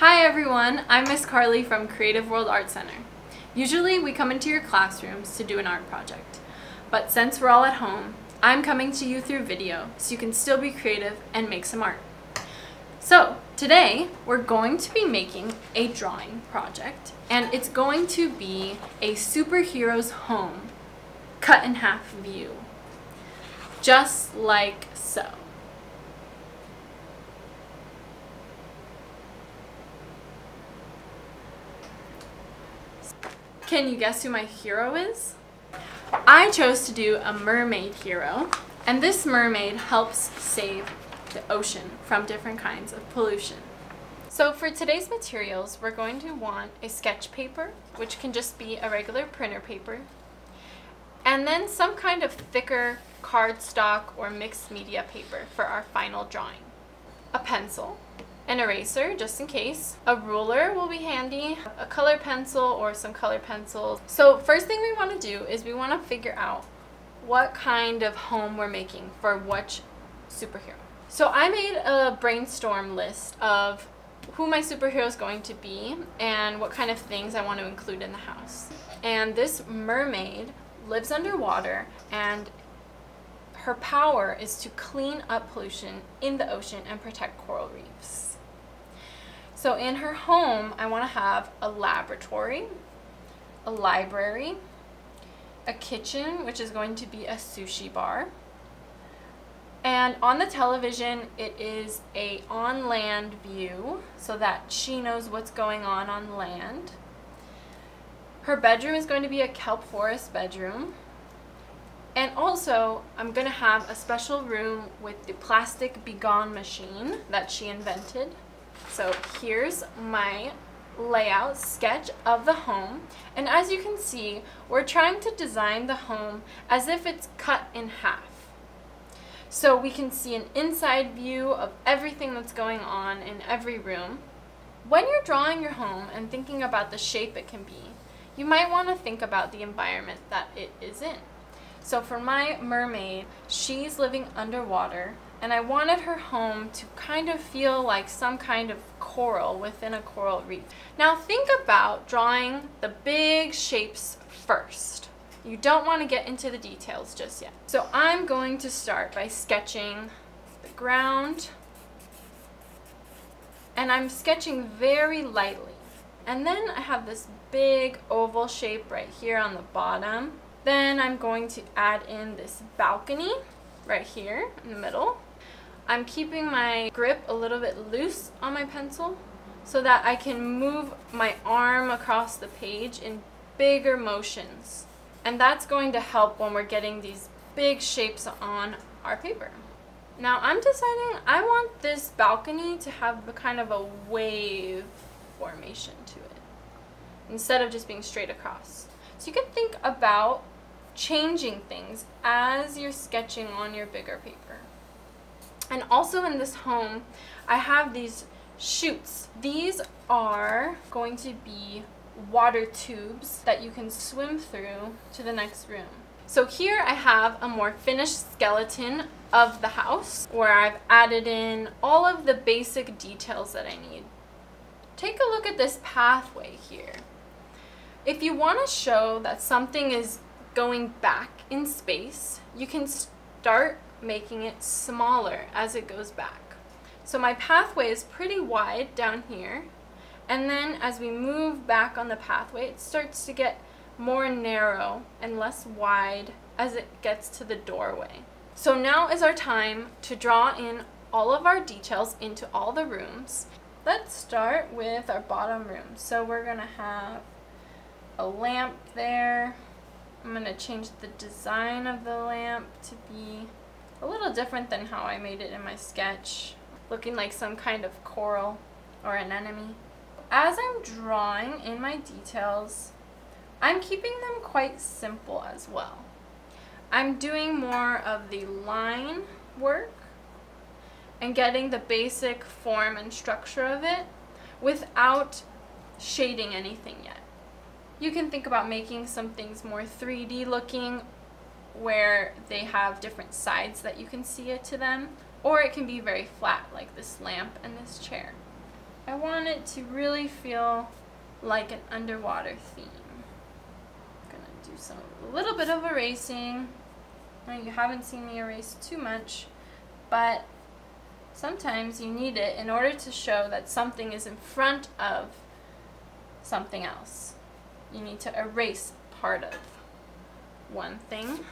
Hi everyone, I'm Miss Carly from Creative World Art Center. Usually we come into your classrooms to do an art project, but since we're all at home, I'm coming to you through video so you can still be creative and make some art. So today we're going to be making a drawing project and it's going to be a superhero's home cut in half view, just like so. Can you guess who my hero is? I chose to do a mermaid hero, and this mermaid helps save the ocean from different kinds of pollution. So for today's materials, we're going to want a sketch paper, which can just be a regular printer paper, and then some kind of thicker cardstock or mixed media paper for our final drawing. A pencil, an eraser just in case. A ruler will be handy, a color pencil or some color pencils. So first thing we want to do is we want to figure out what kind of home we're making for which superhero. So I made a brainstorm list of who my superhero is going to be and what kind of things I want to include in the house. And this mermaid lives underwater and her power is to clean up pollution in the ocean and protect coral reefs. So in her home, I want to have a laboratory, a library, a kitchen, which is going to be a sushi bar. And on the television, it is a on land view so that she knows what's going on on land. Her bedroom is going to be a kelp forest bedroom. And also, I'm going to have a special room with the plastic Begone machine that she invented. So here's my layout sketch of the home. And as you can see we're trying to design the home as if it's cut in half. So we can see an inside view of everything that's going on in every room. When you're drawing your home and thinking about the shape it can be you might want to think about the environment that it is in. So for my mermaid she's living underwater and I wanted her home to kind of feel like some kind of coral within a coral reef. Now think about drawing the big shapes first. You don't want to get into the details just yet. So I'm going to start by sketching the ground and I'm sketching very lightly. And then I have this big oval shape right here on the bottom. Then I'm going to add in this balcony right here in the middle. I'm keeping my grip a little bit loose on my pencil so that I can move my arm across the page in bigger motions. And that's going to help when we're getting these big shapes on our paper. Now I'm deciding I want this balcony to have a kind of a wave formation to it instead of just being straight across. So you can think about changing things as you're sketching on your bigger paper. And also in this home, I have these chutes. These are going to be water tubes that you can swim through to the next room. So here I have a more finished skeleton of the house where I've added in all of the basic details that I need. Take a look at this pathway here. If you want to show that something is going back in space, you can start making it smaller as it goes back. So my pathway is pretty wide down here. And then as we move back on the pathway, it starts to get more narrow and less wide as it gets to the doorway. So now is our time to draw in all of our details into all the rooms. Let's start with our bottom room. So we're gonna have a lamp there. I'm gonna change the design of the lamp to be a little different than how I made it in my sketch, looking like some kind of coral or anemone. As I'm drawing in my details, I'm keeping them quite simple as well. I'm doing more of the line work and getting the basic form and structure of it without shading anything yet. You can think about making some things more 3D looking where they have different sides that you can see it to them, or it can be very flat like this lamp and this chair. I want it to really feel like an underwater theme. I'm gonna do some a little bit of erasing. Now you haven't seen me erase too much, but sometimes you need it in order to show that something is in front of something else. You need to erase part of one thing.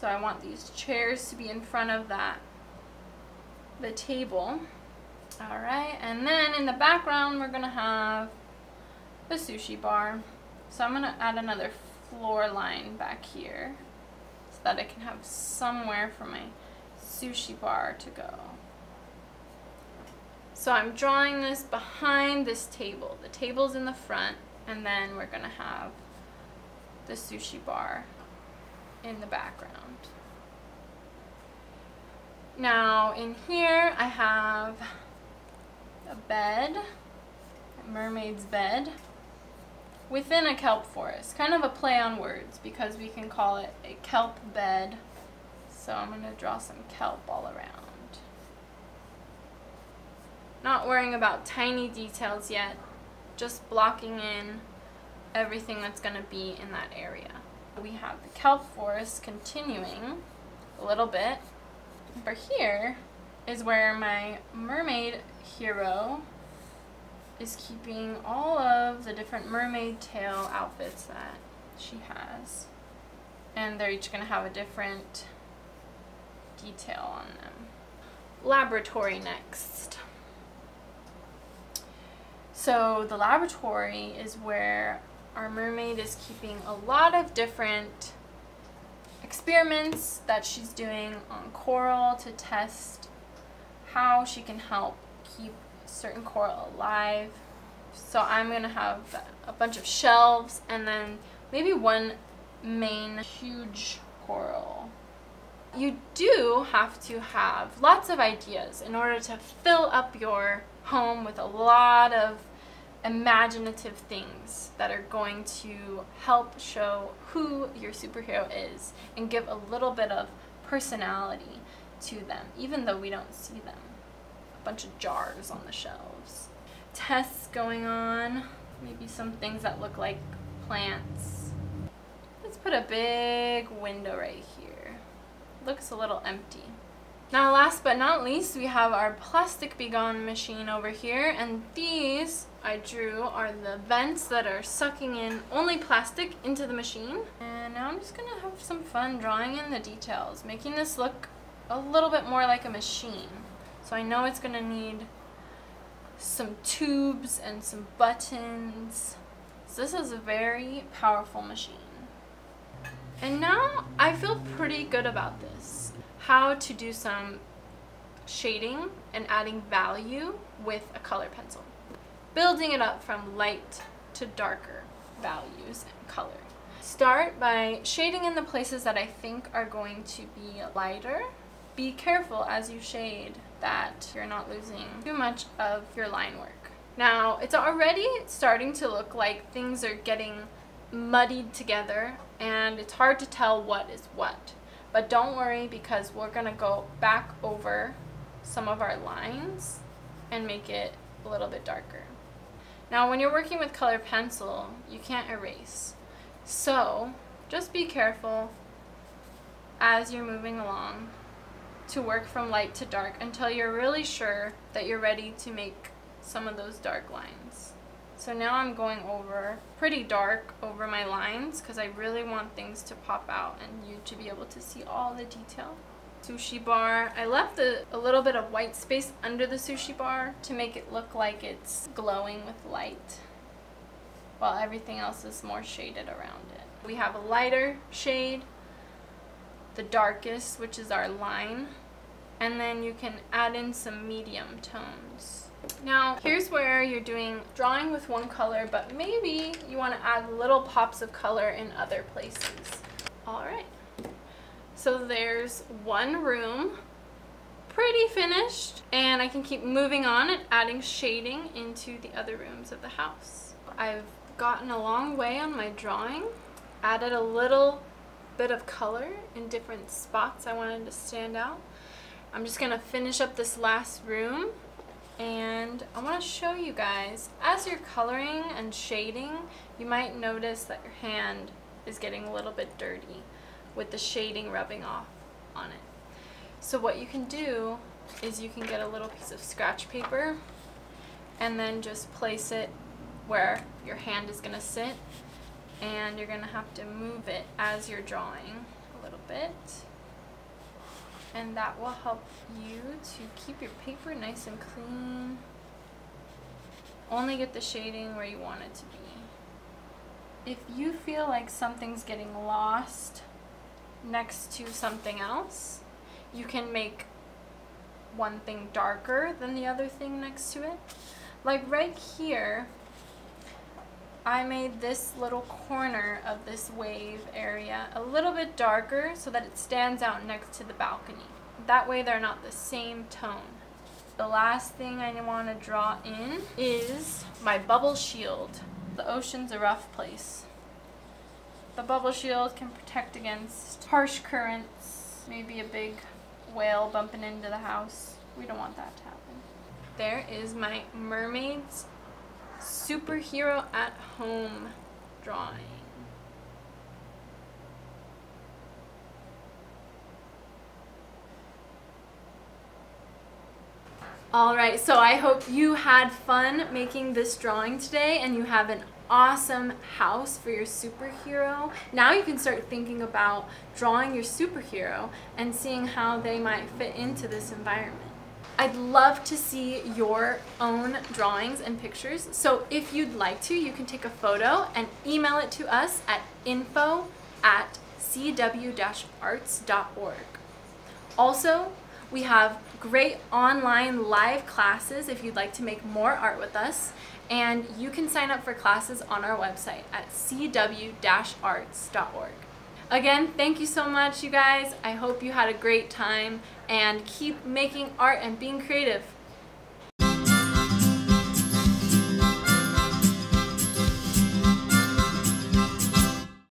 So I want these chairs to be in front of that, the table. All right, and then in the background, we're gonna have the sushi bar. So I'm gonna add another floor line back here so that I can have somewhere for my sushi bar to go. So I'm drawing this behind this table. The table's in the front, and then we're gonna have the sushi bar in the background. Now in here I have a bed, a mermaid's bed, within a kelp forest. Kind of a play on words because we can call it a kelp bed. So I'm going to draw some kelp all around. Not worrying about tiny details yet, just blocking in everything that's going to be in that area. We have the kelp forest continuing a little bit. Over here is where my mermaid hero is keeping all of the different mermaid tail outfits that she has. And they're each going to have a different detail on them. Laboratory next. So the laboratory is where our mermaid is keeping a lot of different experiments that she's doing on coral to test how she can help keep certain coral alive. So I'm going to have a bunch of shelves and then maybe one main huge coral. You do have to have lots of ideas in order to fill up your home with a lot of imaginative things that are going to help show who your superhero is and give a little bit of personality to them, even though we don't see them. A bunch of jars on the shelves. Tests going on, maybe some things that look like plants. Let's put a big window right here. Looks a little empty. Now last but not least, we have our plastic Be Gone machine over here, and these I drew are the vents that are sucking in only plastic into the machine. And now I'm just gonna have some fun drawing in the details, making this look a little bit more like a machine. So I know it's gonna need some tubes and some buttons. So this is a very powerful machine. And now I feel pretty good about this. How to do some shading and adding value with a color pencil. Building it up from light to darker values and color. Start by shading in the places that I think are going to be lighter. Be careful as you shade that you're not losing too much of your line work. Now, it's already starting to look like things are getting muddied together and it's hard to tell what is what. But don't worry because we're going to go back over some of our lines and make it a little bit darker. Now when you're working with color pencil, you can't erase. So just be careful as you're moving along to work from light to dark until you're really sure that you're ready to make some of those dark lines. So now I'm going over pretty dark over my lines because I really want things to pop out and you to be able to see all the detail. Sushi bar. I left a, a little bit of white space under the sushi bar to make it look like it's glowing with light while everything else is more shaded around it. We have a lighter shade, the darkest, which is our line, and then you can add in some medium tones. Now, here's where you're doing drawing with one color, but maybe you want to add little pops of color in other places. All right. So there's one room, pretty finished, and I can keep moving on and adding shading into the other rooms of the house. I've gotten a long way on my drawing, added a little bit of color in different spots I wanted to stand out. I'm just going to finish up this last room And I want to show you guys, as you're coloring and shading, you might notice that your hand is getting a little bit dirty with the shading rubbing off on it. So what you can do is you can get a little piece of scratch paper and then just place it where your hand is going to sit and you're going to have to move it as you're drawing and that will help you to keep your paper nice and clean. Only get the shading where you want it to be. If you feel like something's getting lost next to something else you can make one thing darker than the other thing next to it. Like right here I made this little corner of this wave area a little bit darker so that it stands out next to the balcony. That way they're not the same tone. The last thing I want to draw in is my bubble shield. The ocean's a rough place. The bubble shield can protect against harsh currents, maybe a big whale bumping into the house. We don't want that to happen. There is my mermaid's superhero at home drawing. Alright, so I hope you had fun making this drawing today and you have an awesome house for your superhero. Now you can start thinking about drawing your superhero and seeing how they might fit into this environment. I'd love to see your own drawings and pictures. So if you'd like to, you can take a photo and email it to us at info at cw-arts.org. Also, we have great online live classes if you'd like to make more art with us. And you can sign up for classes on our website at cw-arts.org. Again, thank you so much, you guys. I hope you had a great time and keep making art and being creative.